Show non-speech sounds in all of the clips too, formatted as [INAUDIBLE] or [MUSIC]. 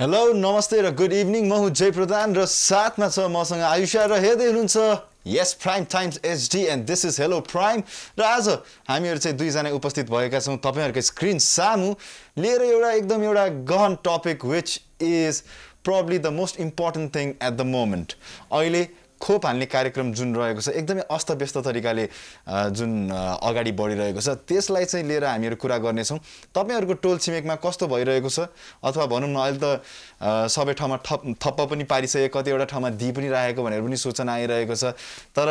Hello नमस्ते र good evening म हुँ जय प्रधान र साथमा छ मसँग आयुषा र हेर्दै हुनुहुन्छ। यस prime times HD and this is hello prime र आज हामीहरू चाहिँ दुईजना उपस्थित भएका छौँ। तपाईँहरूको स्क्रिन सामु लिएर एउटा एकदम एउटा गहन topic which is probably the most important thing at the moment अहिले खोप हाल्ने कार्यक्रम जुन रहेको छ एकदमै अस्तव्यस्त तरिकाले जुन अगाडि बढिरहेको छ त्यसलाई चाहिँ लिएर हामीहरू कुरा गर्नेछौँ। तपाईँहरूको टोल छिमेकमा कस्तो भइरहेको छ? अथवा भनौँ न अहिले त सबै ठाउँमा ठप थप्प पनि पारिसके कतिवटा ठाउँमा दिइ पनि राखेको भनेर पनि सूचना आइरहेको छ। तर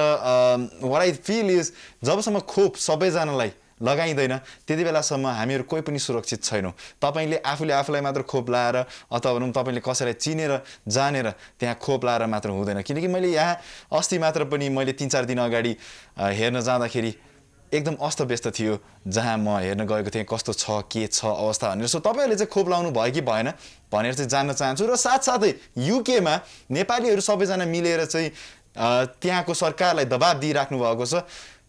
वाट आई फिल इज जबसम्म खोप सबैजनालाई लगाइँदैन। त्यति बेलासम्म हामीहरू कोही पनि सुरक्षित छैनौँ। तपाईँले आफूले आफूलाई मात्र खोप लाएर अथवा भनौँ तपाईँले कसैलाई चिनेर जानेर त्यहाँ खोप लाएर मात्र हुँदैन। किनकि मैले यहाँ अस्ति मात्र पनि मैले तिन चार दिन अगाडि हेर्न जाँदाखेरि एकदम अस्तव्यस्त थियो जहाँ म हेर्न गएको थिएँ कस्तो छ के छ अवस्था भनेर। सो तपाईँहरूले चाहिँ खोप लाउनु भयो कि भएन भनेर चाहिँ जान्न चाहन्छु र साथसाथै युकेमा नेपालीहरू सबैजना मिलेर चाहिँ त्यहाँको सरकारलाई दबाब दिइराख्नु भएको छ।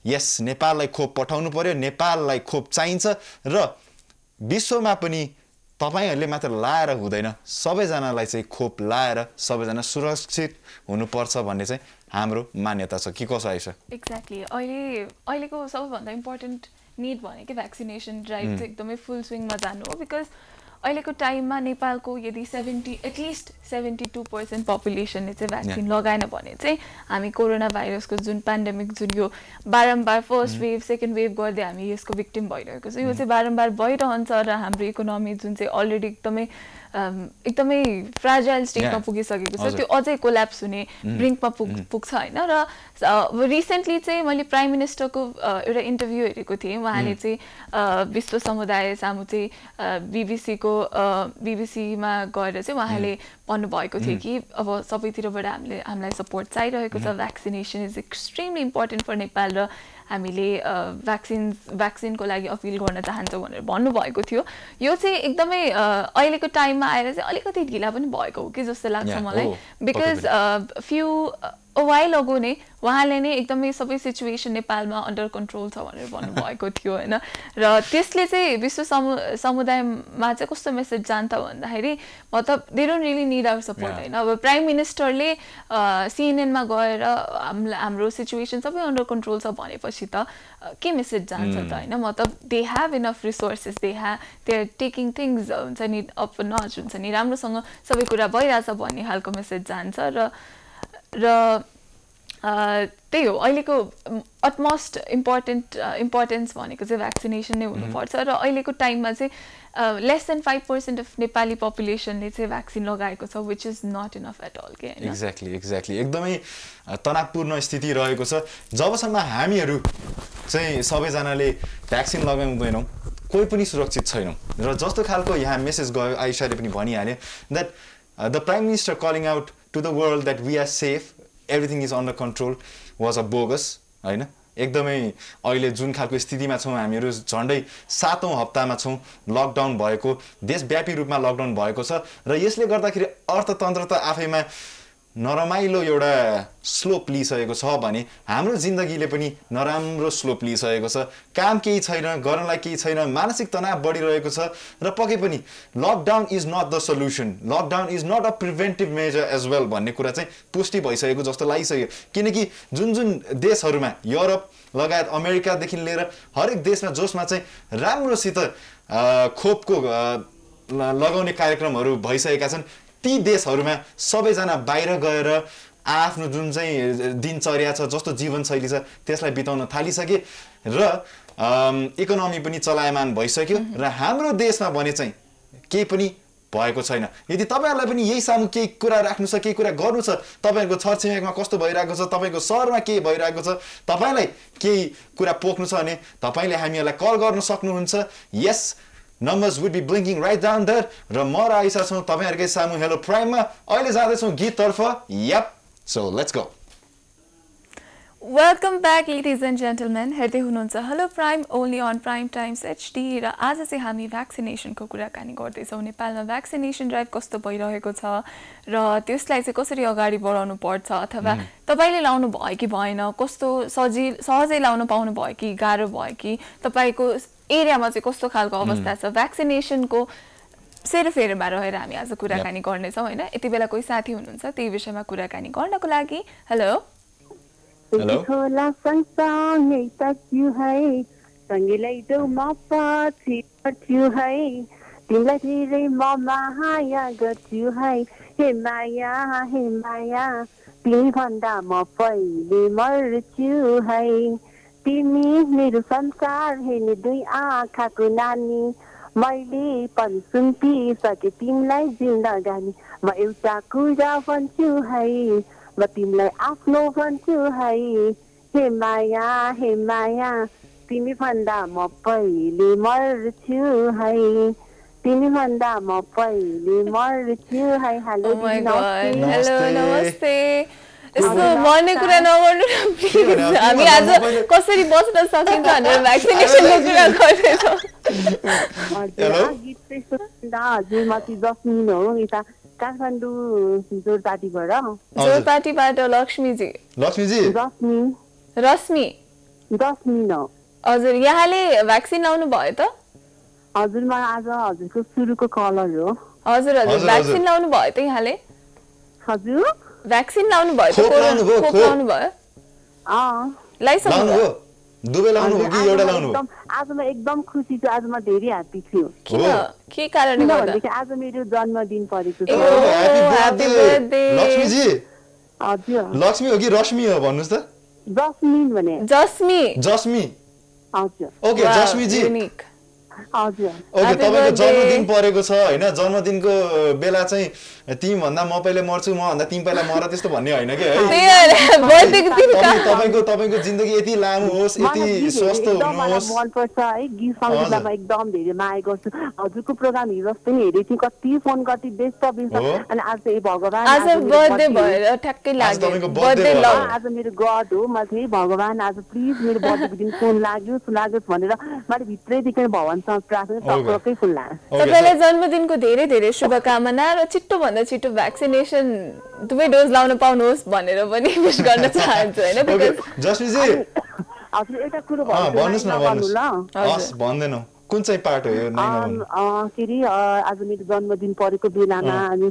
यस नेपाललाई खोप पठाउनु पर्यो नेपाललाई खोप चाहिन्छ र विश्वमा पनि तपाईँहरूले मात्र लाएर हुँदैन सबैजनालाई चाहिँ खोप लाएर सबैजना सुरक्षित हुनुपर्छ भन्ने चाहिँ हाम्रो मान्यता छ। के कसो आइस एक्ज्याक्टली अहिले अहिलेको सबैभन्दा इम्पोर्टेन्ट निड भनेकै भ्याक्सिनेसन ड्राइभ चाहिँ एकदमै फुल स्विङमा जानु हो बिकज अहिलेको टाइममा नेपालको यदि seventy at least seventy two percent पपुलेसनले चाहिँ भ्याक्सिन लगाएन भने चाहिँ हामी कोरोना भाइरसको जुन पेन्डेमिक जुन यो बारम्बार फर्स्ट वेभ सेकेन्ड वेभ गर्दै हामी यसको भिक्टिम भइरहेको छ। यो चाहिँ बारम्बार भइरहन्छ र हाम्रो इकोनोमी जुन चाहिँ अलरेडी एकदमै एकदमै फ्राजाइल स्टेटमा पुगिसकेको छ। त्यो अझै कोल्याप्स हुने ब्रिङ्कमा पुग पुग्छ होइन? र रिसेन्टली चाहिँ मैले प्राइम मिनिस्टरको एउटा इन्टरभ्यू हेरेको थिएँ। उहाँले चाहिँ विश्व समुदाय सामु चाहिँ बिबिसीको बिबिसीमा गएर चाहिँ उहाँले भन्नुभएको थियो कि अब सबैतिरबाट हामीले हामीलाई सपोर्ट चाहिरहेको छ। Vaccination is extremely important for Nepal र हामीले भ्याक्सिन भ्याक्सिनको लागि अपिल गर्न चाहन्छौँ भनेर भन्नुभएको थियो। यो चाहिँ एकदमै अहिलेको टाइममा आएर चाहिँ अलिकति ढिला पनि भएको हो कि जस्तो लाग्छ मलाई। बिकज फ्यु वाइल अगो नै? उहाँले नै एकदमै सबै सिचुएसन नेपालमा अन्डर कन्ट्रोल छ भनेर भन्नुभएको [LAUGHS] थियो होइन? र त्यसले चाहिँ विश्व समु समुदायमा चाहिँ कस्तो मेसेज जान्छ भन्दाखेरि मतलब they don't really need our support होइन? अब प्राइम मिनिस्टरले सिएनएनमा गएर हामीलाई हाम्रो सिचुएसन सबै अन्डर कन्ट्रोल छ भनेपछि त के मेसेज जान्छ त होइन? मतलब they have enough resources they ह्या दे आर टेकिङ थिङ्स हुन्छ नि अप नच हुन्छ नि? राम्रोसँग सबै कुरा भइरहेछ भन्ने खालको मेसेज जान्छ र र त्यही हो अहिलेको अटमोस्ट इम्पोर्टेन्ट इम्पोर्टेन्स भनेको चाहिँ भ्याक्सिनेसन नै हुनुपर्छ र अहिलेको टाइममा चाहिँ less than five percent of Nepali पपुलेसनले चाहिँ भ्याक्सिन लगाएको छ which is not enough at all के एक्ज्याक्टली एक्ज्याक्टली एकदमै तनावपूर्ण स्थिति रहेको छ। जबसम्म हामीहरू चाहिँ सबैजनाले भ्याक्सिन लगाउँदैनौँ कोही पनि सुरक्षित छैनौँ र जस्तो खालको यहाँ मेसेज गयो आइसाले पनि भनिहाल्यो that the prime minister calling out to the world that we are safe everything is under control was a bogus होइन? एकदमै अहिले जुन खालको स्थितिमा छौँ हामीहरू झन्डै सातौँ हप्तामा छौँ लकडाउन भएको देशव्यापी रूपमा लकडाउन भएको छ र यसले गर्दाखेरि अर्थतन्त्र त आफैमा नरमाइलो एउटा स्लोप लिइसकेको छ भने हाम्रो जिन्दगीले पनि नराम्रो स्लोप लिइसकेको छ। काम केही छैन गर्नलाई केही छैन मानसिक तनाव बढिरहेको छ र पक्कै पनि lockdown is not the solution lockdown is not a preventive measure as well भन्ने कुरा चाहिँ पुष्टि भइसकेको जस्तो लागिसक्यो। किनकि जुन जुन देशहरूमा युरोप लगायत अमेरिकादेखि लिएर हरेक देशमा जसमा चाहिँ राम्रोसित खोपको लगाउने कार्यक्रमहरू भइसकेका छन् ती देशहरूमा सबैजना बाहिर गएर आफ्नो जुन चाहिँ दिनचर्या छ जस्तो जीवनशैली छ त्यसलाई बिताउन थालिसके र इकोनोमी पनि चलायमान भइसक्यो र हाम्रो देशमा भने चाहिँ केही पनि भएको छैन। यदि तपाईँहरूलाई पनि यही सामु केही कुरा राख्नु छ केही कुरा गर्नु छ तपाईँहरूको छरछिमेकमा कस्तो भइरहेको छ तपाईँको सहरमा के भइरहेको छ तपाईँलाई केही कुरा पोख्नु छ भने तपाईँले हामीहरूलाई कल गर्न सक्नुहुन्छ। यस numbers would be blinking right down there र म र आइसा छौँ तपाईँहरूकै सामु हेलो प्राइममा अहिले जाँदैछौँ गीततर्फ yup so let's go welcome back ladies and gentlemen हेर्दै हुनुहुन्छ hello prime only on prime times HD र आज चाहिँ हामी भ्याक्सिनेसनको कुराकानी गर्दैछौँ नेपालमा भ्याक्सिनेसन ड्राइभ कस्तो भइरहेको छ र त्यसलाई चाहिँ कसरी अगाडि बढाउनु पर्छ? अथवा तपाईँले लाउनु भयो कि भएन? कस्तो सजि सहजै लाउनु पाउनु भयो कि गाह्रो भयो कि? तपाईँको एरियामा चाहिँ कस्तो खालको अवस्था छ भ्याक्सिनेसनको सेरोफेरोमा रहेर हामी आज कुराकानी गर्नेछौँ होइन यति बेला कोही साथी हुनुहुन्छ त्यही विषयमा कुराकानी गर्नको लागि हेलो? होला तिमीलाई धेरै म माया गर्छु है हे माया हे माया तिमी भन्दा म पहिले मर्छु है तिमी मेरो संसार हेर्ने दुई आँखाको नानी मैले पनि सुम्पिसके तिमीलाई जिन्दगानी म एउटा कुरा भन्छु है म तिमीलाई आफ्नो भन्छु है हे माया हे माया तिमी भन्दा म पहिले मर्छु है तिमी भन्दा म पहिले मर्छु है हेलो नमस्ते। यस्तो भन्ने कुरा नगर्नु न हामी आज? कसरी बस्न सकिन्छ भनेर भ्याक्सिनेसनको कुरा गर्दैछौँ गीत सुन्दा हजुर म चाहिँ जस्मिन हो यता काठमाडौँ जोरपाटीबाट। जोरपाटीबाट लक्ष्मीजी। लक्ष्मीजी? जस्मिन। रश्मि। जस्मिन हो। हजुर यहाँले भ्याक्सिन लाउनु भयो त? हजुर म आज हजुरको सुरुको कलर हो। हजुर हजुर। भ्याक्सिन। लाउनु भयो त यहाँले? हजुर। भ्याक्सिन लाउनु भयो खोप लाउनु भयो, खोप। लाउनु भयो अँ। लाइसक्नु लाउनु भयो? हो दुवै लाउनु हो कि आज एउटा म लाउनु हो? एकदम आज म एकदम खुसी छु आज म धेरै ह्याप्पी छु। किन। के कारणले गर्दा? आज मेरो जन्मदिन परेको छ। Happy birthday birthday। लक्ष्मीजी। हजुर। लक्ष्मी हो कि रश्मि हो भन्नुहोस् त। जस्मिन भने। जस्मी। जस्मी। हजुर। ओके जस्मीजी। ओके तपाईँको. जन्मदिन परेको छ होइन जन्मदिनको बेला चाहिँ तिमी भन्दा म पहिला मर्छु म भन्दा तिमी पहिला मर त्यस्तो भन्ने होइन कि है तपाईँको तपाईँको जिन्दगी यति लामो होस् यति स्वस्थ हुनुहोस् मनपर्छ है गीत सङ्गीतलाई हजुर। म एकदम धेरै माया गर्छु हजुरको प्रोग्राम हिजो अस्ति नि हेरेको थिएँ कति फोन कति बेस्ट बेस्ट हो। अनि आज चाहिँ भगवान् आज बर्थडे। भएर ठ्याक्कै लाग्यो तपाईँको birthday बर्थडे भयो। लभ आज मेरो गड हो म चाहिँ भगवान् आज प्लिज मेरो बर्थडेको दिन फोन लाग्योस् लागोस् भनेर मैले भित्रैदेखि भगवान्सँग तपाईँलाई जन्मदिनको धेरै धेरै शुभकामना र छिट्टो भन्दा छिटो भ्याक्सिनेसन दुवै डोज लाउन पाउनुहोस् भनेर पनि विस गर्न चाहन्छु होइन एउटा कुरो अँ, भन्छु, भन्नुहोस् न mind नगर्नु भन्नुहोस् ल। हजुर। हस् भन्दैनौ। कुन चाहिँ पार्ट हो यो के अरे आज मेरो जन्मदिन परेको बेलामा अनि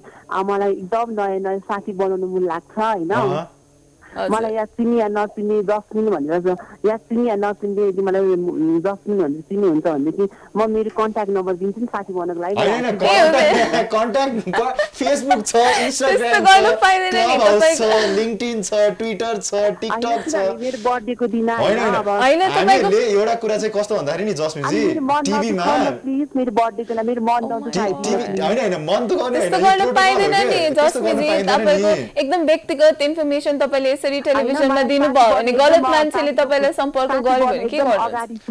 मलाई एकदम नयाँ नयाँ साथी बनाउनु मन लाग्छ होइन। मलाई या चिनी या नचिनी जस्मिन भनेर ज- या चिनी या नचिन्ने यदि मलाई उम्, जस्मिन भनेर चिन्नुहुन्छ भनेदेखि म मेरो कन्ट्याक्ट नम्बर दिन्छु नि साथी बनाउनको लागि। फेसबुक [LAUGHS] छ इन्स्टाग्राम छ ट्विटर छ टिकटक छ मेरो बर्थडेको दिन हामीहरूले एउटा कुरा चाहिँ कस्तो भन्दाखेरि नि जस्मिनजी टिभीमा प्लिज। मेरो बर्थडेको दिन मेरो मन होइन होइन। मन त गर्ने। एकदम व्यक्तिगत इन्फर्मेसन तपाईँले यसरी टेलिभिजनमा मलाई दिनुभयो भने गलत मान्छेले तपाईँलाई सम्पर्क गर्यो भने के गर्नु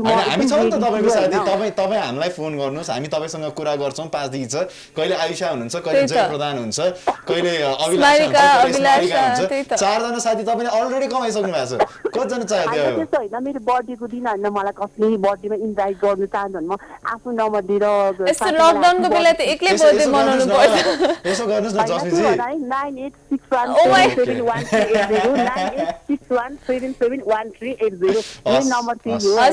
हामी छ नि त तपाईँको साथी। तपाईँ तपाईँ हामीलाई फोन गर्नुहोस्। हामी तपाईँसँग कुरा गर्छौँ। पाँचदेखि छ कहिले आयुषा हुनुहुन्छ? कहिले। जय प्रधान हुन्छ? कहिले अभिलाषा। चारजना साथी तपाईँले अलरेडी कमाइसक्नु भएको छ। कतिजना चाहियो त्यस्तो होइन। मेरो बर्थडेको दिन होइन मलाई कसले बर्थडेमा इन्भाइट गर्नु चाहन्छ म आफ्नो नम्बर दिएर यस्तो लकडाउनको बेला त एक्लै बर्थडे मनाउनु पर्छ। यसो गर्नुहोस् न जस्मीजी Oh my- हस्, नम्बर चाहिँ हस्।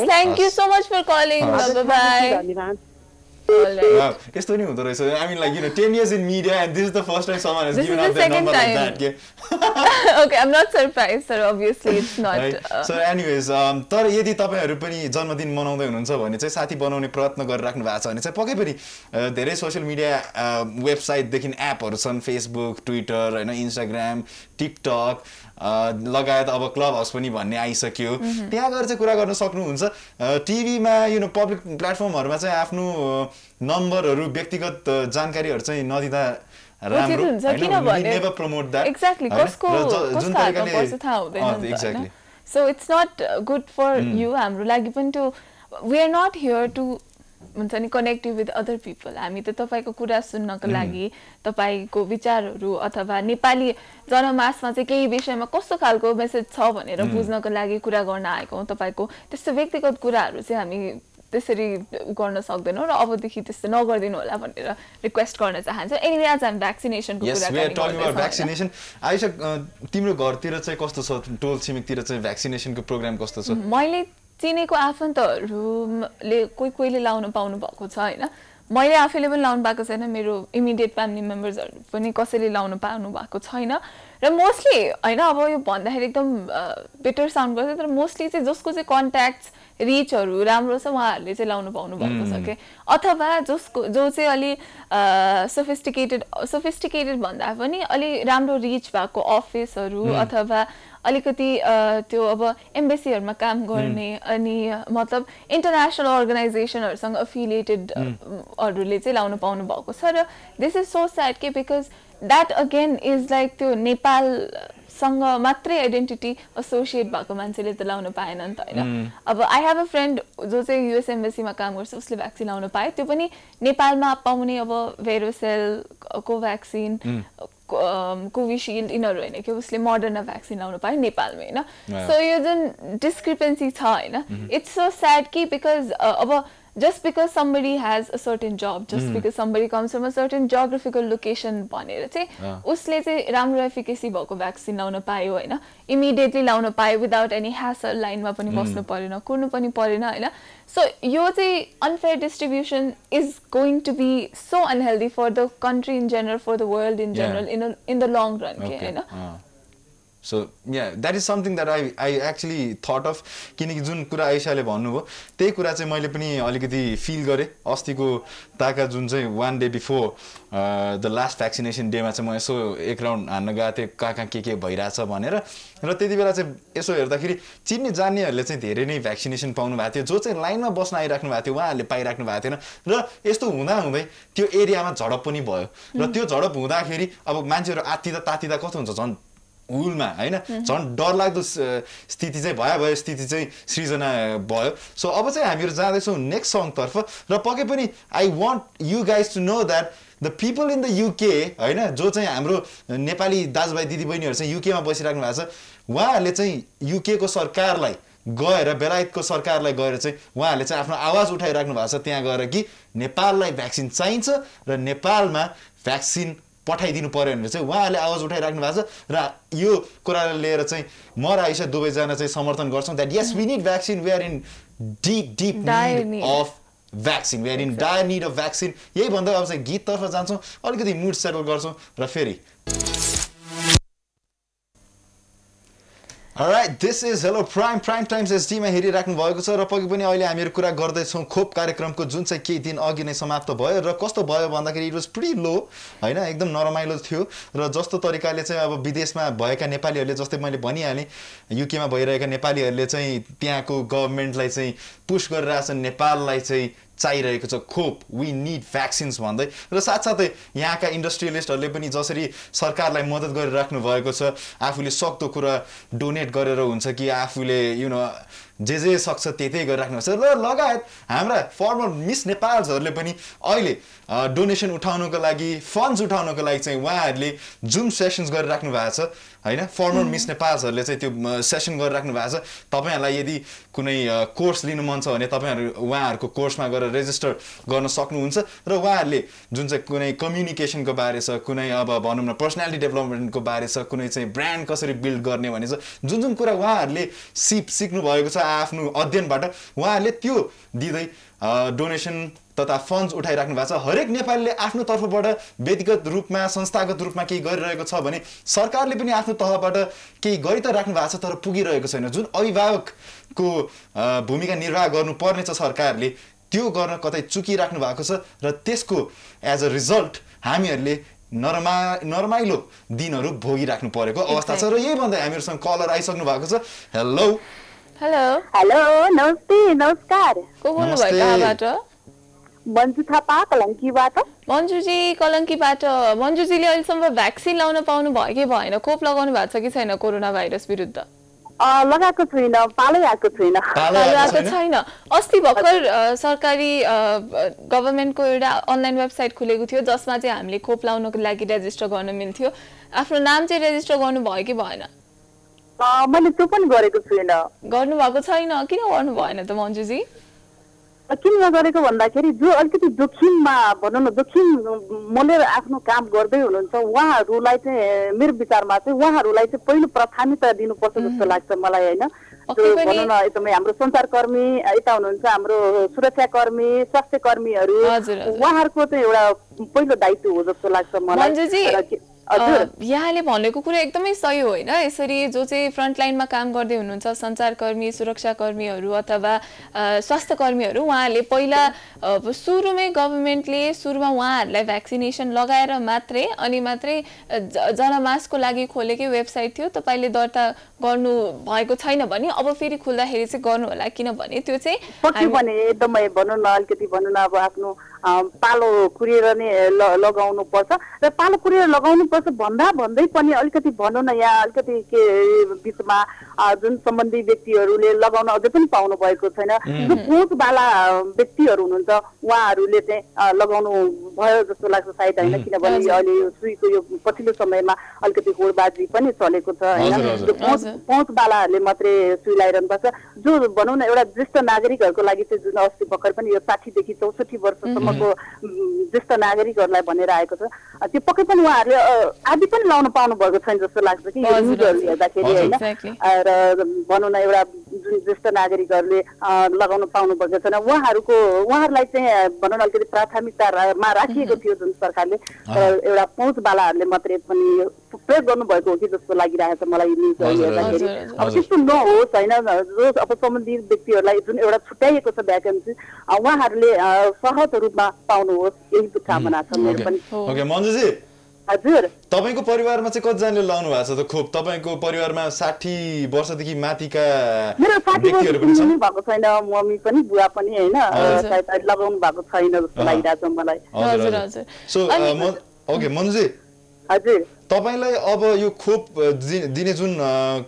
Thank you so much for calling धन्यवाद यस्तो नि हुँदो रहेछ I mean like you know 10 years in media and this is the first time someone has This given out the their second number like time. that I'm not surprised sir obviously it's है not so anyways तर यदि तपाईँहरू पनि जन्मदिन मनाउँदै हुनुहुन्छ भने चाहिँ साथी बनाउने प्रयत्न गरिराख्नु भएको छ भने चाहिँ पक्कै पनि धेरै सोसियल मिडिया वेबसाइटदेखि एपहरू छन् फेसबुक ट्विटर होइन इन्स्टाग्राम टिकटक लगायत अब क्लब हाउस पनि भन्ने आइसक्यो। त्यहाँ गएर चाहिँ कुरा गर्न सक्नुहुन्छ। टिभीमा यु नो पब्लिक प्लेटफर्महरूमा चाहिँ आफ्नो नम्बरहरू व्यक्तिगत जानकारीहरू चाहिँ नदिँदा राम्रो so it's not good for you हाम्रो लागि पनि to we are not here to हुन्छ नि कनेक्टिभ विथ अदर पिपल हामी त तपाईँको कुरा सुन्नको लागि तपाईँको विचारहरू अथवा नेपाली जनमासमा चाहिँ केही विषयमा कस्तो खालको मेसेज छ भनेर बुझ्नको लागि कुरा गर्न आएको हौँ तपाईँको। त्यस्तो व्यक्तिगत कुराहरू चाहिँ हामी त्यसरी गर्न सक्दैनौँ र अबदेखि त्यस्तो नगरिदिनु होला भनेर रिक्वेस्ट गर्न चाहन्छु। एनिवे आज हामी भ्याक्सिनेसनको? भ्याक्सिनेसन अ, तिम्रो घरतिर चाहिँ कस्तो छ? टोल छिमेकतिर चाहिँ भ्याक्सिनेसनको प्रोग्राम कस्तो छ? मैले चिनेको आफन्तहरूले कोही कोहीले लाउन पाउनु भएको छ होइन। मैले आफैले पनि लाउनु पाएको छैन मेरो इमिडिएट फ्यामिली मेम्बर्सहरू पनि कसैले लाउनु पाउनु भएको छैन। र मोस्टली होइन अब यो भन्दाखेरि एकदम बेटर साउन्ड गर्छ तर मोस्टली चाहिँ जसको चाहिँ कन्ट्याक्ट्स रिचहरू राम्रो छ उहाँहरूले चाहिँ लाउनु पाउनु भएको छ कि? अथवा जसको जो चाहिँ अलि सोफिस्टिकेटेड सोफिस्टिकेटेड भन्दा पनि अलि राम्रो रिच भएको अफिसहरू अथवा अलिकति त्यो अब एम्बेसीहरूमा काम गर्ने अनि मतलब इन्टरनेसनल अर्गनाइजेसनहरूसँग एफिलिएटेड हरूले चाहिँ लाउनु पाउनु भएको छ र दिस इज सो स्याड के because that again is like त्यो नेपालसँग मात्रै आइडेन्टिटी एसोसिएट भएको मान्छेले त लाउन पाएन नि त होइन। अब आई हेभ अ फ्रेन्ड जो चाहिँ युएस एम्बेसीमा काम गर्छ उसले भ्याक्सिन लाउन पायो त्यो पनि नेपालमा पाउने अब भेरोसेल कोभ्याक्सिन कोभिसिल्ड यिनीहरू होइन कि उसले मोडर्ना भ्याक्सिन लाउनु पायो नेपालमै होइन. सो यो जुन डिस्क्रिपेन्सी छ होइन इट्स सो स्याड कि बिकज अब just because somebody has a certain job just because somebody comes from a certain geographical location भनेर चाहिँ. उसले चाहिँ राम्रो एफिकेसी भएको भ्याक्सिन लाउन पायो होइन इमिडिएटली लाउन पायो विदाउट एनी ह्यासल लाइनमा पनि बस्नु परेन कुर्नु पनि परेन होइन सो यो चाहिँ unfair distribution is going to be so unhealthy for the country in general for the world in. General in in the long run के. होइन। So yeah that is something that I I actually thought of किनकि जुन कुरा आइसाले भन्नुभयो त्यही कुरा चाहिँ मैले पनि अलिकति फिल गरेँ। अस्तिको ताका जुन चाहिँ one day before the last vaccination डेमा चाहिँ म यसो एक राउन्ड हान्न गएको थिएँ कहाँ कहाँ के के भइरहेछ भनेर। र त्यति बेला चाहिँ यसो हेर्दाखेरि चिन्ने जान्नेहरूले चाहिँ धेरै नै भ्याक्सिनेसन पाउनु भएको थियो। जो चाहिँ लाइनमा बस्न आइराख्नु भएको थियो उहाँहरूले पाइराख्नु भएको थिएन। र यस्तो हुँदा हुँदै त्यो एरियामा झडप पनि भयो। र त्यो झडप हुँदाखेरि अब मान्छेहरू आत्तिँदा तातिँदा कस्तो हुन्छ झन्? हुलमा होइन? झन् डरलाग्दो स्थिति चाहिँ भयो भयो स्थिति चाहिँ सृजना भयो। सो अब चाहिँ हामीहरू जाँदैछौँ नेक्स्ट सङतर्फ र पक्कै पनि I want you guys to know that the people in the UK होइन जो चाहिँ हाम्रो नेपाली दाजुभाइ दिदीबहिनीहरू चाहिँ युकेमा बसिराख्नु भएको छ उहाँहरूले चाहिँ युकेको सरकारलाई गएर बेलायतको सरकारलाई गएर चाहिँ उहाँहरूले चाहिँ आफ्नो आवाज उठाइराख्नु भएको छ त्यहाँ गएर कि नेपाललाई भ्याक्सिन चाहिन्छ र नेपालमा भ्याक्सिन पठाइदिनु पऱ्यो भनेर चाहिँ उहाँहरूले आवाज उठाइराख्नु भएको छ र यो कुरालाई लिएर चाहिँ म र आइसा दुवैजना चाहिँ समर्थन गर्छौँ that yes we need vaccine we are in deep deep need. Of vaccine we are in dire need of vaccine यही भन्दा अब चाहिँ गीततर्फ जान्छौँ अलिकति मुड सेटल गर्छौँ र फेरि right this is hello prime prime times एसडीमा हेरिराख्नु भएको छ र पक्कै पनि अहिले हामीहरू कुरा गर्दैछौँ खोप कार्यक्रमको जुन चाहिँ केही दिन अघि नै समाप्त भयो र कस्तो भयो भन्दाखेरि इट वाज प्रि लो होइन एकदम नरमाइलो थियो र जस्तो तरिकाले चाहिँ अब विदेशमा भएका नेपालीहरूले जस्तै मैले भनिहालेँ युकेमा भइरहेका नेपालीहरूले चाहिँ त्यहाँको गभर्मेन्टलाई चाहिँ पुस गरिरहेछन् नेपाललाई चाहिँ चाहिरहेको छ खोप वी निड भ्याक्सिन्स भन्दै। र साथसाथै यहाँका इन्डस्ट्रियलिस्टहरूले पनि जसरी सरकारलाई मद्दत गरिराख्नु भएको छ आफूले सक्दो कुरा डोनेट गरेर हुन्छ कि आफूले यु नो जे जे सक्छ त्यही गरिराख्नु भएको छ। र लगायत हाम्रा फर्मर मिस नेपाल्सहरूले पनि अहिले डोनेसन उठाउनको लागि फन्ड्स उठाउनको लागि चाहिँ उहाँहरूले जुम सेसन्स गरिराख्नु भएको छ। होइन? फर्मर मिस नेपाल्सहरूले चाहिँ त्यो सेसन गरिराख्नु भएको छ। तपाईँहरूलाई यदि कुनै कोर्स लिनु मन छ भने तपाईँहरू उहाँहरूको कोर्समा गएर रेजिस्टर गर्न सक्नुहुन्छ र उहाँहरूले जुन चाहिँ कुनै कम्युनिकेसनको बारे छ कुनै अब भनौँ न पर्सनालिटी डेभलपमेन्टको बारे छ कुनै चाहिँ ब्रान्ड कसरी बिल्ड गर्ने भन्ने छ जुन जुन कुरा उहाँहरूले सिप सिक्नु भएको छ आफ्नो अध्ययनबाट उहाँहरूले त्यो दिँदै डोनेसन तथा फन्ड्स उठाइराख्नु भएको छ। हरेक नेपालीले आफ्नो तर्फबाट व्यक्तिगत रूपमा संस्थागत रूपमा केही गरिरहेको छ भने सरकारले पनि आफ्नो तहबाट केही गरि त राख्नु भएको छ तर पुगिरहेको छैन। जुन अभिभावकको भूमिका निर्वाह गर्नुपर्ने छ सरकारले त्यो गर्न कतै चुकिराख्नु भएको छ र त्यसको एज अ रिजल्ट हामीहरूले नरमा नरमाइलो दिनहरू भोगिराख्नु परेको अवस्था छ। र यही भन्दै हामीहरूसँग कलर आइसक्नु भएको छ। हेलो हेलो हेलो नमस्ते नमस्कार। को बोल्नुभयो नमस्ते। मन्जु थापा कलङ्कीबाट? मन्जुजी कलङ्कीबाट। मन्जुजीले अहिलेसम्म भ्याक्सिन लाउन पाउनु भयो कि भएन। खोप लगाउनु भएको छ कि छैन कोरोना भाइरस विरुद्ध? अँ, लगाएको छुइनँ पालै आएको छुइनँ। पालो आएको छैन? अस्ति भर्खर सरकारी गभर्मेन्टको एउटा अनलाइन वेबसाइट खुलेको थियो जसमा चाहिँ हामीले खोप लाउनको लागि रेजिस्टर गर्न मिल्थ्यो। आफ्नो नाम चाहिँ रेजिस्टर गर्नुभयो कि भएन। अँ, मैले त्यो पनि गरेको छुइनँ। गर्नुभएको छैन। किन गर्नु भएन त मन्जुजी? किन नगरेको भन्दाखेरि जो अलिकति जोखिममा भनौँ न जोखिम मोलेर आफ्नो काम गर्दै हुनुहुन्छ उहाँहरूलाई चाहिँ मेरो विचारमा चाहिँ उहाँहरूलाई चाहिँ पहिलो प्राथमिकता दिनुपर्छ जस्तो लाग्छ मलाई होइन? भनौँ न एकदमै हाम्रो सञ्चारकर्मी यता हुनुहुन्छ हाम्रो सुरक्षाकर्मी स्वास्थ्य कर्मीहरू। उहाँहरूको चाहिँ एउटा पहिलो दायित्व हो जस्तो लाग्छ मलाई। यहाँले भनेको कुरा एकदमै सही हो होइन? यसरी जो चाहिँ फ्रन्टलाइनमा काम गर्दै हुनुहुन्छ सञ्चारकर्मी सुरक्षाकर्मीहरू अथवा स्वास्थ्य कर्मीहरू उहाँहरूले पहिला सुरुमै गभर्मेन्टले सुरुमा उहाँहरूलाई भ्याक्सिनेसन लगाएर मात्रै अनि मात्रै जनमासको लागि खोलेकै वेबसाइट थियो। तपाईँले दर्ता गर्नु भएको छैन भने अब फेरि खुल्दाखेरि चाहिँ गर्नु होला किनभने त्यो चाहिँ एकदमै भनौँ न अलिकति भनौँ न अब आफ्नो पालो कुरेर नै ल- लगाउनु पर्छ र पालो कुरेर लगाउनु पर्छ भन्दा भन्दै पनि अलिकति भनौँ न यहाँ अलिकति के बिचमा जुन सम्बन्धी व्यक्तिहरूले लगाउन अझै पनि पाउनु भएको छैन जो कोचवाला व्यक्तिहरू हुनुहुन्छ उहाँहरूले चाहिँ लगाउनु भयो जस्तो लाग्छ सायद होइन किनभने। अहिले यो सुईको यो पछिल्लो समयमा अलिकति होडबाजी पनि चलेको छ होइन। पहुँचवालाहरूले मात्रै सुई लगाइरहनु पर्छ। जो भनौँ न एउटा ज्येष्ठ नागरिकहरूको लागि चाहिँ जुन अस्ति भर्खर पनि यो साठीदेखि चौसठी वर्षसम्मको उम्, ज्येष्ठ नागरिकहरूलाई भनेर आएको छ। त्यो पक्कै पनि उहाँहरूले आदि पनि लाउन पाउनु भएको छैन जस्तो लाग्छ कि यो न्युजहरू। हेर्दाखेरि। होइन। र भनौँ न एउटा जुन ज्येष्ठ नागरिकहरूले लगाउन पाउनु भएको छैन उहाँहरूको उहाँहरूलाई चाहिँ भनौँ न अलिकति प्राथमिकतामा राखिएको थियो जुन सरकारले। एउटा पहुँचवालाहरूले मात्रै पनि प्रयोग गर्नुभएको हो कि जस्तो लागिरहेको छ मलाई न्युजहरू हेर्दाखेरि। अब त्यस्तो नहोस् होइन जो अब सम्बन्धित व्यक्तिहरूलाई जुन एउटा छुट्याइएको छ भ्याकेन्सी उहाँहरूले सहज रूपमा पाउनुहोस् यही कामना छ मेरो पनि। हजुर। तपाईँको परिवारमा चाहिँ कतिजनाले लाउनु भएको छ त खोप? तपाईँको परिवारमा साठी वर्षदेखि माथिका मेरो पनि छन्? भएको छैन मम्मी पनि बुवा पनि होइन। सायद लगाउनु भएको छैन जस्तो। लागिरहेको छ मलाई। हजुर हजुर। So okay Manjuji. हजुर। तपाईँलाई अब यो खोप दिने जुन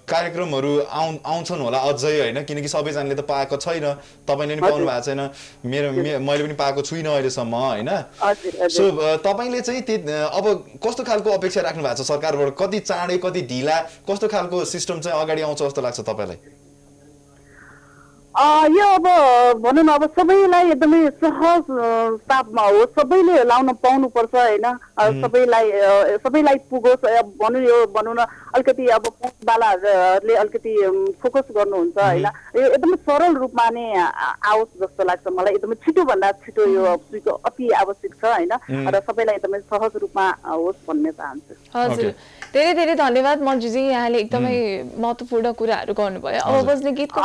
कार्यक्रमहरू आउ आउँछन् होला अझै होइन किनकि सबैजनाले त पाएको छैन तपाईँले पनि पाउनु भएको छैन मेरो मैले पनि पाएको छुइनँ अहिलेसम्म होइन? सो तपाईँले चाहिँ त्यो अब कस्तो खालको अपेक्षा राख्नु भएको छ सरकारबाट? कति चाँडै कति ढिला कस्तो खालको सिस्टम चाहिँ अगाडि आउँछ जस्तो लाग्छ तपाईँलाई? यो अब भनौँ न अब सबैलाई एकदमै सहज तापमा हो। सबैले लाउन पाउनुपर्छ होइन? सबैलाई सबैलाई पुगोस्। भनौँ यो भनौँ न अलिकति अब बालाहरूले अलिकति फोकस गर्नुहुन्छ होइन? यो एकदमै सरल रूपमा नै आओस् जस्तो लाग्छ मलाई। एकदमै छिटोभन्दा छिटो यो सुईको अति आवश्यक छ होइन? र सबैलाई एकदमै सहज रूपमा होस् भन्ने चाहन्छु। हजुर. धेरै धेरै धन्यवाद मन्जुजी। यहाँले एकदमै महत्त्वपूर्ण कुराहरू गर्नुभयो। अब हजुर। बस्ने गीतको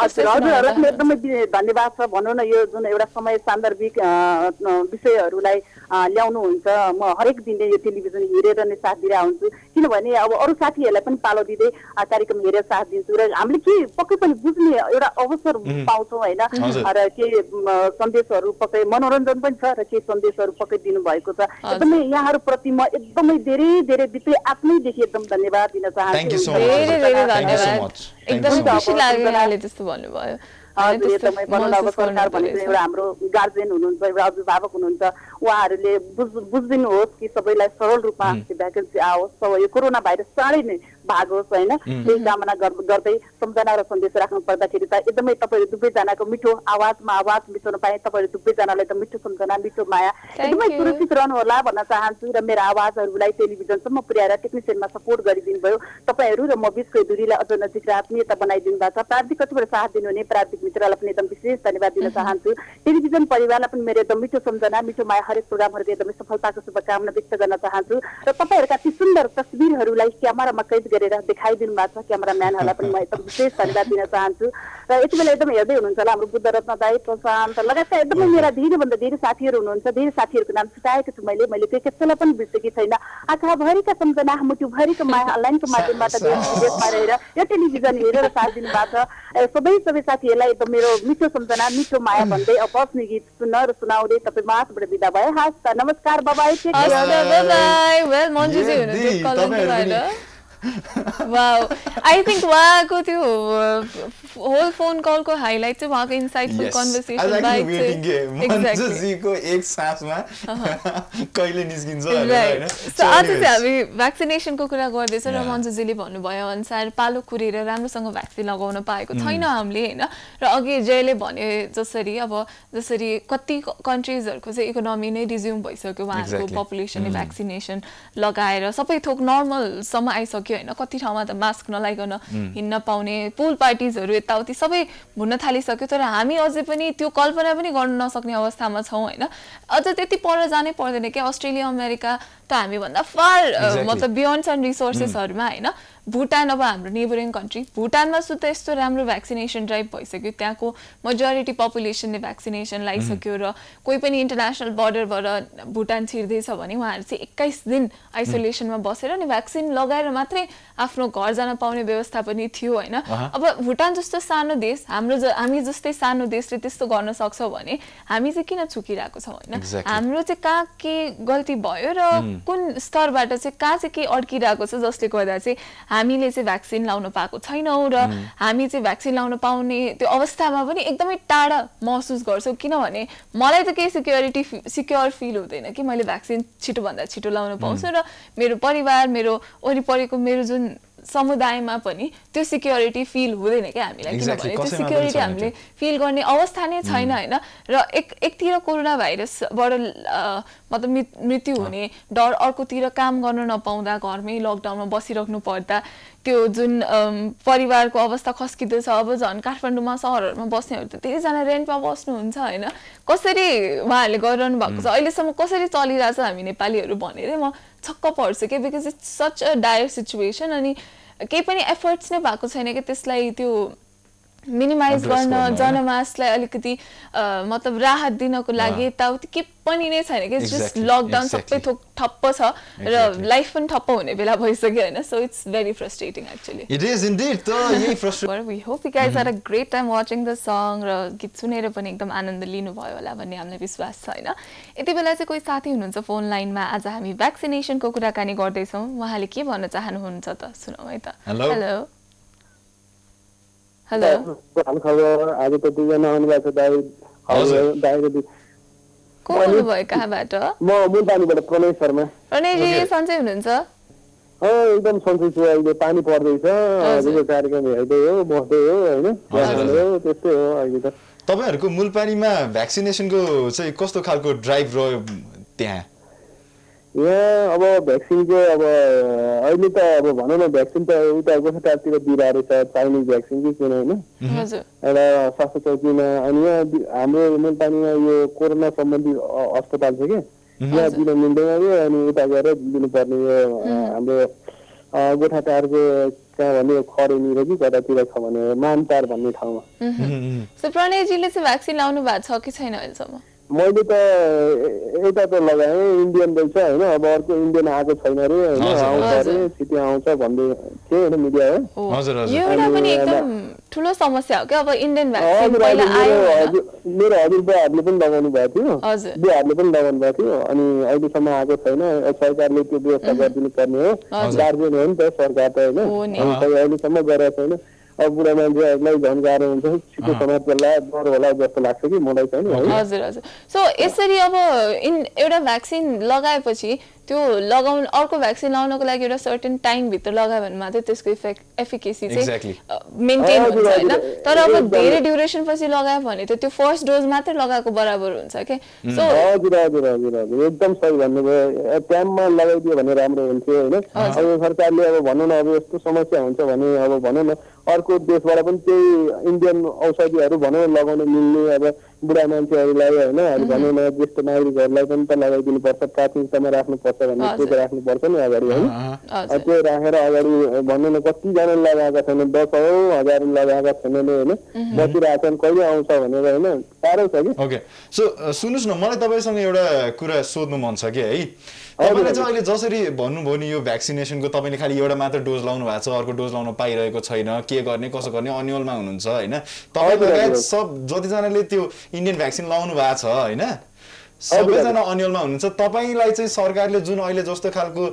एकदमै धन्यवाद छ। भनौँ न यो जुन एउटा समय सान्दर्भिक विषयहरूलाई ल्याउनुहुन्छ। म हरेक दिनले यो टेलिभिजन हेरेर नै साथ दिएर हुन्छु किनभने अब अरू साथीहरूलाई पनि पालो दिँदै कार्यक्रम हेरेर साथ दिन्छु र हामीले के पक्कै पनि बुझ्ने एउटा अवसर पाउँछौँ होइन। र के म, सन्देशहरू पक्कै मनोरञ्जन पनि छ र के सन्देशहरू पक्कै दिनुभएको छ। एकदमै यहाँहरूप्रति म एकदमै धेरै धेरै भित्रै आफ्नैदेखि एकदम धन्यवाद दिन चाहन्छु. धेरै धेरै धन्यवाद। एकदमै. खुसी लाग्यो यहाँले त्यस्तो भन्नुभयो। हजुर एकदमै सरकार भनेको। एउटा हाम्रो गार्जेन हुनुहुन्छ एउटा अभिभावक हुनुहुन्छ उहाँहरूले बुझ बुझिदिनुहोस् कि सबैलाई सरल रूपमा भ्याकेन्सी आओस् सब यो कोरोना भाइरस चाँडै नै भागोस् होइन? त्यही कामना गर- गर्दै सम्झना र सन्देश राख्नु पर्दाखेरि त एकदमै तपाईँहरू दुवैजनाको मिठो आवाजमा आवाज मिसाउन पाएँ तपाईँहरू दुवैजनालाई त मिठो सम्झना मिठो माया एकदमै. सुरक्षित रहनु होला भन्न चाहन्छु र मेरो आवाजहरूलाई टेलिभिजनसम्म पुर्याएर टेक्निसियनमा सपोर्ट गरिदिनु भयो तपाईँहरू र म बिचको दूरीलाई अझ नजिक आत्मीयता बनाइदिनु भएको छ। प्राविधिक कतिबाट साथ दिनुहुने प्राविधिक मित्रलाई पनि एकदम विशेष धन्यवाद दिन चाहन्छु। टेलिभिजन परिवारलाई पनि मेरो एकदम मिठो सम्झना मिठो माया हरेक प्रोग्रामहरूको एकदमै सफलताको शुभकामना व्यक्त गर्न चाहन्छु। र तपाईँहरूका ती सुन्दर तस्बिरहरूलाई क्यामेरामा कैद गरेर देखाइदिनु भएको छ क्यामेराम्यानहरूलाई पनि म एकदम विशेष धन्यवाद दिन चाहन्छु। र यति बेला एकदम हेर्दै हुनुहुन्छ होला हाम्रो बुद्ध रत्न दाई प्रशान्त। लगायतका एकदमै मेरा धेरैभन्दा धेरै साथीहरू हुनुहुन्छ धेरै साथीहरूको नाम छुटाएको छु मैले मैले त्यो कसैलाई पनि बिर्सेकी छैन। आँखाभरिका सम्झना मुटुभरिको माया अनलाइनको माध्यमबाट देश विदेशमा रहेर यो टेलिभिजन हेरेर साथ दिनुभएको छ। सबै सबै साथीहरूलाई एकदम मेरो मिठो सम्झना मिठो माया भन्दै अब बस्ने गीत सुन्न र सुनाउँदै तपाईँ मासबाट बिदा भयो हस् त नमस्कार बाबाई वाउ आई थिङ्क उहाँको त्यो होल फोन कलको हाइलाइट चाहिँ उहाँको इन्साइटफुल कन्भर्सेसन बाहेक. चाहिँ एक सासमा [LAUGHS] कहिले निस्किन्छ सो आज चाहिँ हामी भ्याक्सिनेसनको कुरा गर्दैछौँ र. मन्जुजीले भन्नुभयो अनुसार पालो कुरेर राम्रोसँग भ्याक्सिन लगाउन पाएको छैन हामीले होइन? र अघि जयले भने जसरी अब जसरी कति कन्ट्रिजहरूको चाहिँ इकोनोमी नै रिज्युम भइसक्यो उहाँहरूको. पपुलेसनले भ्याक्सिनेसन लगाएर। सबै थोक नर्मलसम्म आइसक्यो। थालिसक्यो होइन? कति ठाउँमा त मास्क नलाइकन हिँड्न पाउने पुल पार्टिजहरू यताउति सबै भुन्न थालिसक्यो तर हामी अझै पनि त्यो कल्पना पनि गर्न नसक्ने अवस्थामा छौँ होइन? अझ त्यति पर जानै पर्दैन क्या अस्ट्रेलिया अमेरिका त हामीभन्दा फार. मतलब बियोन्ड छन् रिसोर्सेसहरूमा होइन? भुटान अब हाम्रो नेबरिङ कन्ट्री भुटानमा सुत्दा यस्तो राम्रो भ्याक्सिनेसन ड्राइभ भइसक्यो त्यहाँको मेजोरिटी पपुलेसनले भ्याक्सिनेसन लगाइसक्यो र कोही पनि इन्टरनेसनल बोर्डरबाट भुटान छिर्दैछ भने उहाँहरू चाहिँ एक्काइस दिन आइसोलेसनमा बसेर अनि भ्याक्सिन लगाएर मात्रै आफ्नो घर जान पाउने व्यवस्था पनि थियो होइन। अब भुटान जस्तो सानो देश हाम्रो ज हामी जस्तै सानो देशले त्यस्तो गर्न सक्छौँ भने हामी चाहिँ किन चुकिरहेको छौँ होइन. हाम्रो चाहिँ कहाँ के गल्ती भयो र कुन स्तरबाट चाहिँ कहाँ चाहिँ के अड्किरहेको छ जसले गर्दा चाहिँ हामीले चाहिँ भ्याक्सिन लाउन पाएको छैनौँ र हामी चाहिँ भ्याक्सिन लाउन पाउने त्यो अवस्थामा पनि एकदमै टाढा महसुस गर्छौँ किनभने मलाई त केही सिक्योरिटी सिक्योर फिल हुँदैन कि मैले भ्याक्सिन छिटोभन्दा छिटो लाउन पाउँछु र मेरो परिवार मेरो वरिपरिको मेरो जुन समुदायमा पनि त्यो सिक्योरिटी फिल हुँदैन क्या हामीलाई। किनभने त्यो सिक्योरिटी हामीले। फिल गर्ने अवस्था नै छैन होइन? र एक एकतिर कोरोना भाइरसबाट मतलब मृत्यु हुने डर अर्कोतिर काम गर्न नपाउँदा घरमै लकडाउनमा बसिराख्नु पर्दा त्यो जुन परिवारको अवस्था खस्किँदैछ अब झन् काठमाडौँमा सहरहरूमा बस्नेहरू त धेरैजना रेन्टमा बस्नुहुन्छ होइन? कसरी उहाँहरूले गरिरहनु भएको छ? अहिलेसम्म कसरी चलिरहेछ हामी नेपालीहरू भनेरै म छक्क पर्छु कि because it's such a dire situation अनि केही पनि एफर्ट्स नै भएको छैन कि त्यसलाई त्यो मिनिमाइज गर्न? जनमासलाई अलिकति मतलब राहत दिनको लागि यताउति के पनि नै छैन कि जस्ट लकडाउन सबै. थोक ठप्प छ र. लाइफ पनि ठप्प हुने बेला भइसक्यो होइन? So it's very frustrating actually it is indeed त यही frustrate we hope you guys are a great time watching the song र गीत सुनेर पनि एकदम आनन्द लिनुभयो होला भन्ने हामीलाई विश्वास छ होइन? यति बेला चाहिँ कोही साथी हुनुहुन्छ फोन लाइनमा आज हामी भ्याक्सिनेसनको कुराकानी गर्दैछौँ। उहाँले के भन्न चाहनुहुन्छ त? सुनौ है त. हेलो हेलो खबर आज त दुईजना आउनु भएको छ दाइ को बोल्नुभयो कहाँबाट म मुलपानीबाट प्रणय शर्मा प्रणयजी Okay. सन्चै हुनुहुन्छ? अँ एकदम सन्चै छु अहिले पानी पर्दैछ कार्यक्रम हेर्दै हो बस्दै हो होइन त्यस्तै हो अहिले त तपाईँहरूको मुलपानीमा भ्याक्सिनेसनको चाहिँ कस्तो खालको ड्राइभ रह्यो त्यहाँ? यहाँ अब भ्याक्सिन चाहिँ अब अहिले त अब भनौँ न भ्याक्सिन त उता गोठातिर दिइरहेको रहेछ चाइनिज भ्याक्सिन कि कुनै होइन? हजुर। एउटा स्वास्थ्य चौकीमा अनि यहाँ हाम्रो मुलपानीमा यो कोरोना सम्बन्धी अस्पताल छ कि यहाँ दिन मिल्दैन कि अनि उता गएर दिनुपर्ने यो हाम्रो गोठाटारको कहाँ भने यो खरेनीर कि कतातिर छ भने मानटार भन्ने ठाउँमा। प्रणयजीले चाहिँ भ्याक्सिन लाउनु भएको छ कि छैन अहिलेसम्म? मैले त ए- यता त लगाएँ इन्डियन रहेछ होइन? अब अर्को इन्डियन आएको छैन अरे होइन? आउँछ अरे। छिटो आउँछ भन्दै थियो होइन मिडिया हो हो। हजुर, हजुर। यो एउटा अनि पनि एउटा- एकदम ठुलो समस्या हो क्या? अब इन्डियन भ्याक्सिन हजुर पहिला अहिले आयो। मेरो हजुरबाहरूले पनि लगाउनु भएको थियो। हजुर। बुवाहरूले पनि लगाउनु भएको थियो। अनि अहिलेसम्म आएको छैन। सरकारले त्यो व्यवस्था गरिदिनु पर्ने हो। हजुर। गार्जियन हो नि त सरकार त होइन? अहिलेसम्म गरेको छैन। अब बुढा मान्छेहरूलाई झन् गाह्रो हुन्छ। छिटो समय पर्ला डर होला जस्तो लाग्छ कि मलाई चाहिँ हजुर हजुर। सो यसरी अब इन एउटा भ्याक्सिन लगाएपछि त्यो लगाउनु अर्को भ्याक्सिन लगाउनको लागि एउटा सर्टेन टाइमभित्र लगायो भने मात्रै त्यसको इफेक्ट एफिकेसी. चाहिँ मेन्टेन हुन्छ होइन। तर अब। धेरै ड्युरेसन पछि लगायो भने त त्यो फर्स्ट डोज मात्रै लगाएको बराबर हुन्छ कि सो हजुर हजुर हजुर हजुर। एकदम सही भन्नुभयो। टाइममा लगाइदियो भने राम्रो हुन्थ्यो होइन? अब सरकारले अब भनौँ न अब यस्तो समस्या हुन्छ भने अब भनौँ न अर्को देशबाट पनि त्यही इन्डियन औषधिहरू भनौँ लगाउन मिल्ने अब बुढा मान्छेहरूलाई होइन अब भनौँ न ज्येष्ठ नागरिकहरूलाई पनि त लगाइदिनु पर्छ प्राथमिकतामा राख्नुपर्छ भन्ने त्यो त राख्नुपर्छ नि अगाडि होइन? त्यो राखेर अगाडि भनौँ न कतिजना लगाएका छैन दसौँ हजार लगाएका छैनन् होइन? बसिरहेछन् कहिले आउँछ भनेर होइन? साह्रो छ कि? ओके। सो सुन्नुहोस् न मलाई तपाईँसँग एउटा कुरा सोध्नु मन छ कि है? तपाईँले चाहिँ अहिले जसरी भन्नुभयो नि यो भ्याक्सिनेसनको तपाईँले खालि एउटा मात्र डोज लाउनु भएको छ अर्को डोज लाउन पाइरहेको छैन के गर्ने कसो गर्ने अन्यलमा हुनुहुन्छ होइन? तपाईँ लगायत। सब जतिजनाले त्यो इन्डियन भ्याक्सिन लाउनु भएको छ होइन? सबैजना अन्यलमा हुनुहुन्छ। तपाईँलाई चाहिँ सरकारले जुन अहिले जस्तो खालको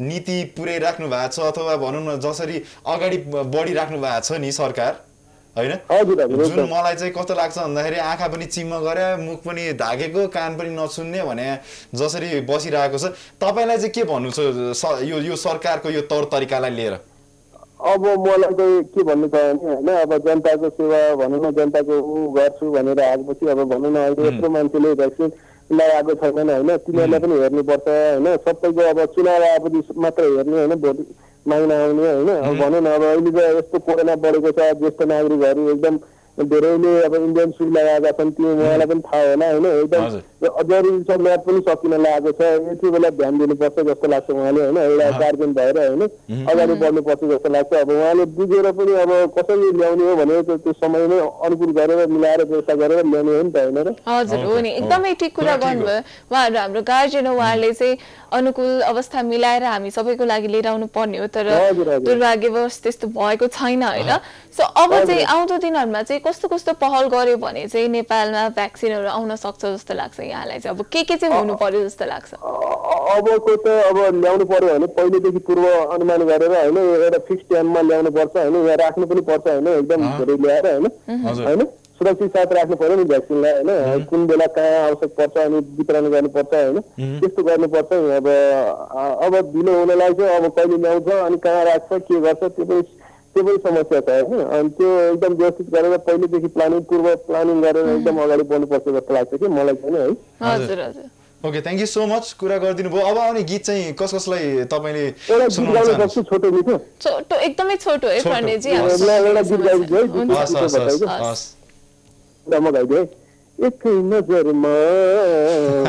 नीति पुर्याइराख्नु भएको छ अथवा भनौँ न जसरी अगाडि बढिराख्नु भएको छ नि सरकार होइन? जुन मलाई चाहिँ कस्तो लाग्छ भन्दाखेरि आँखा पनि चिम्म गरे मुख पनि धागेको कान पनि नसुन्ने भने जसरी बसिरहेको छ। तपाईँलाई चाहिँ के भन्नु छ यो यो सरकारको यो तौर तरिकालाई लिएर? अब मलाई चाहिँ के भन्नु छ भने होइन अब जनताको सेवा भनौँ न जनताको ऊ गर्छु भनेर आएपछि अब भनौँ न अहिले यत्रो मान्छेले भ्याक्सिन लगाएको छैनन् होइन। तिनीहरूलाई पनि हेर्नुपर्छ होइन। सबैको अब चुनाव आएपछि मात्र हेर्ने होइन भोट माग्न आउने होइन। अब भनौँ न अब अहिले त यस्तो कोरोना बढेको छ ज्येष्ठ नागरिकहरू एकदम धेरैले अब इन्डियन सुई लगाएका छन् त्यो उहाँलाई पनि थाहा होला होइन। एकदम जरुरी छ ल्याब पनि सकिन लागेको छ। यति बेला ध्यान दिनुपर्छ जस्तो लाग्छ उहाँले होइन? एउटा गार्जेन भएर होइन? अगाडि बढ्नुपर्छ जस्तो लाग्छ। अब उहाँले बुझेर पनि अब कसरी ल्याउने हो भने त्यो समयमै अनुकूल गरेर मिलाएर व्यवस्था गरेर ल्याउने हो नि त होइन र? हजुर हो नि एकदमै। ठिक कुरा। गर्नुभयो उहाँहरू हाम्रो गार्जेन हो उहाँहरूले चाहिँ अनुकूल अवस्था मिलाएर हामी सबैको लागि लिएर आउनु पर्ने हो तर। दुर्भाग्यवश त्यस्तो भएको छैन होइन? सो अब चाहिँ आउँदो दिनहरूमा चाहिँ कस्तो कस्तो पहल गर्यो भने चाहिँ नेपालमा भ्याक्सिनहरू आउन सक्छ जस्तो लाग्छ यहाँलाई चाहिँ अब के के चाहिँ हुनु पर्यो जस्तो लाग्छ? अबको त अब ल्याउनु पर्यो भने पहिलेदेखि पूर्व अनुमान गरेर होइन एउटा फिक्स टाइममा ल्याउनु पर्छ होइन यहाँ राख्नु पनि पर्छ होइन एकदम धेरै ल्याएर होइन। होइन? सुरक्षित साथ राख्नु पर्यो नि भ्याक्सिनलाई होइन? कुन बेला कहाँ आवश्यक पर्छ अनि वितरण गर्नुपर्छ होइन? त्यस्तो गर्नुपर्छ नि। अब अब ढिलो हुनलाई चाहिँ अब कहिले ल्याउँछ अनि कहाँ राख्छ के गर्छ त्यो पनि त्यो पनि समस्या छ होइन। अनि त्यो एकदम व्यवस्थित गरेर पहिलेदेखि प्लानिङ पूर्व प्लानिङ गरेर एकदम अगाडि बढ्नुपर्छ जस्तो लाग्छ कि मलाई चाहिँ है। हजुर हजुर। Okay thank you so much कुरा गरिदिनु भयो। अब आउने गीत चाहिँ कस कसलाई तपाईँले छोटो मिठो छोटो एकदमै छोटो एउटा गीत गाइदिन्छु म गाइदिएँ है। एकै नजरमा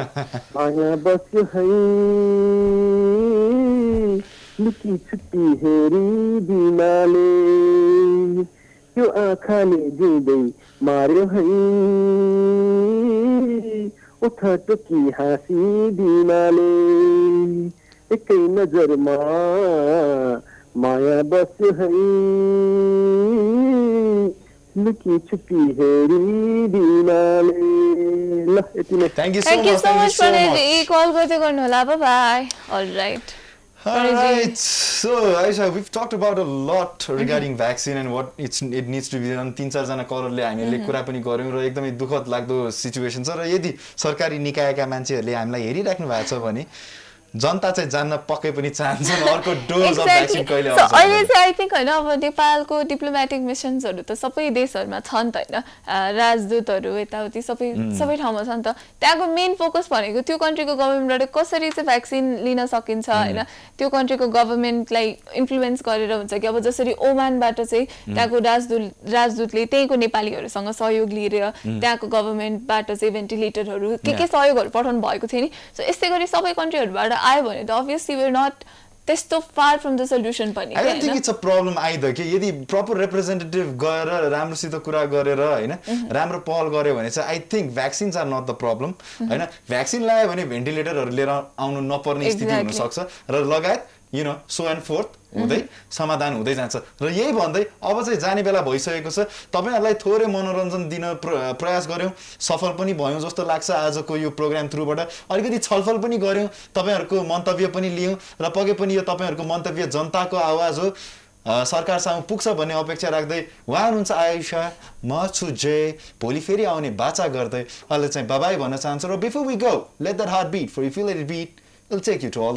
[LAUGHS] माया बस्यो है। लुकी छुट्टी हेरी बिनाले त्यो आँखाले जिउँदै मार्यो है उठ टोकी हाँसी बिनाले एकै नजरमा माया बस्यो है लुकी छुपी हेरी बिनाले ल यति नै thank you so much much call गर्दै गर्नु होला bye all right Alright, so Aisha, we've talked about a lot regarding vaccine and what it's it needs to be done. तिन चारजना कलरले हामीले कुरा पनि गऱ्यौँ र एकदमै दुःखद लाग्दो सिचुएसन छ र यदि सरकारी निकायका मान्छेहरूले हामीलाई हेरिराख्नु भएको छ भने जनता चाहिँ जान्न पक्कै पनि चाहन्छन् अर्को डोज अफ भ्याक्सिन कहिले So, अहिले आउँछ चाहिँ आई थिङ्क होइन अब नेपालको डिप्लोमेटिक मिसन्सहरू त सबै देशहरूमा छ नि त होइन। राजदूतहरू यताउति सबै सबै ठाउँमा छ नि त। त्यहाँको मेन फोकस भनेको त्यो कन्ट्रीको गभर्मेन्टबाट कसरी चाहिँ भ्याक्सिन लिन सकिन्छ होइन? त्यो कन्ट्रीको गभर्मेन्टलाई इन्फ्लुएन्स गरेर हुन्छ कि अब जसरी ओमानबाट चाहिँ त्यहाँको राजदूत राजदूतले त्यहीँको नेपालीहरूसँग सहयोग लिएर त्यहाँको गभर्मेन्टबाट चाहिँ भेन्टिलेटरहरू के के. सहयोगहरू पठाउनु भएको थियो नि? सो यस्तै गरी सबै कन्ट्रीहरूबाट आयो भने त अभियसली वेयर नट त्यस्तो फार फ्रम द सल्युसन पनि I think? It's a problem आइद कि यदि प्रपर रिप्रेजेन्टेटिभ गएर राम्रोसित कुरा गरेर होइन? राम्रो पहल गऱ्यो भने चाहिँ I think vaccines are not the problem होइन? भ्याक्सिन लगायो भने भेन्टिलेटरहरू लिएर आउनु नपर्ने स्थिति. हुनसक्छ र लगायत you know so and forth हुँदै समाधान हुँदै जान्छ। र यही भन्दै अब चाहिँ जाने बेला भइसकेको छ। तपाईँहरूलाई थोरै मनोरञ्जन दिन प्र प्रयास गऱ्यौँ। सफल पनि भयौँ जस्तो लाग्छ आजको यो प्रोग्राम थ्रुबाट। अलिकति छलफल पनि गऱ्यौँ। तपाईँहरूको मन्तव्य पनि लियौँ। र पक्कै पनि यो तपाईँहरूको मन्तव्य जनताको आवाज हो। सरकारसँग पुग्छ भन्ने अपेक्षा राख्दै उहाँ हुनुहुन्छ आयुषा म छु जय भोलि फेरि आउने बाचा गर्दै अहिले चाहिँ बाबाई भन्न चाहन्छु। र before we go let that heart beat for you feel it beat will take you to all